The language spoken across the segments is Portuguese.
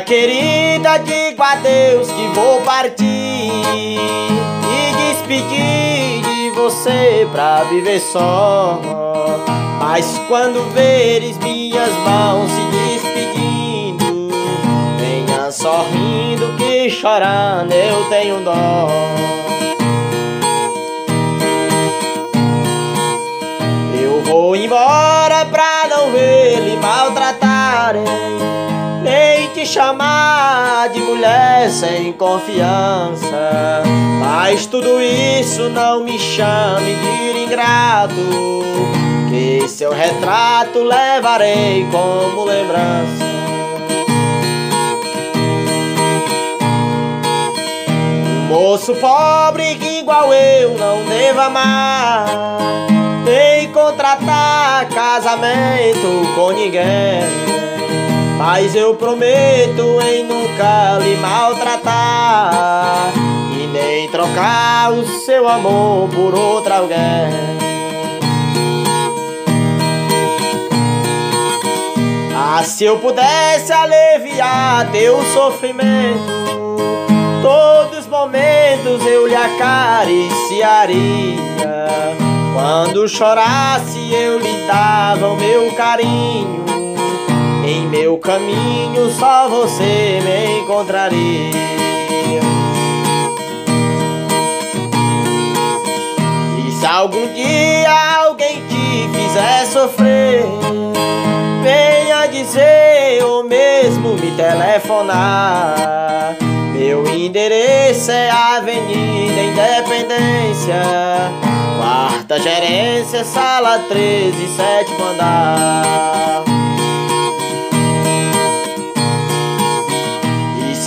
Querida, digo adeus que vou partir. E despedir de você pra viver só. Mas quando veres minhas mãos se despedindo Venha sorrindo que chorando eu tenho dó. Eu vou embora pra de mulher sem confiança. Mas tudo isso não me chame de ingrato, que seu retrato levarei como lembrança. Um moço pobre que igual eu não deva amar, nem contratar casamento com ninguém. Mas eu prometo em nunca lhe maltratar E nem trocar o seu amor por outra alguém. Ah, se eu pudesse aliviar teu sofrimento Todos os momentos eu lhe acariciaria. Quando chorasse eu lhe dava o meu carinho meu caminho só você me encontraria. E se algum dia alguém te fizer sofrer Venha dizer ou mesmo me telefonar. Meu endereço é Avenida Independência Quarta gerência, sala 13, sétimo andar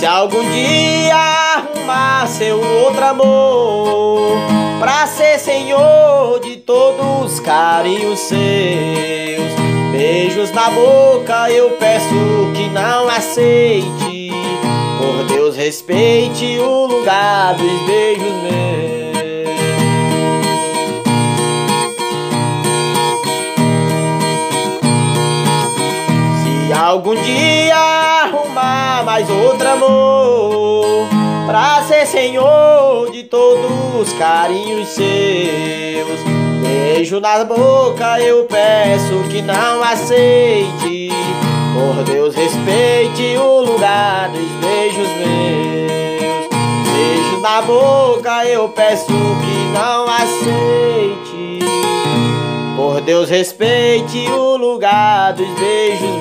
Se algum dia arrumar seu outro amor Pra ser senhor de todos os carinhos seus. Beijos na boca eu peço que não aceite. Por Deus respeite o lugar dos beijos meus. Se algum dia outro amor Pra ser senhor de todos os carinhos seus. Beijo na boca eu peço que não aceite. Por Deus respeite o lugar dos beijos meus. Beijo na boca eu peço que não aceite. Por Deus respeite o lugar dos beijos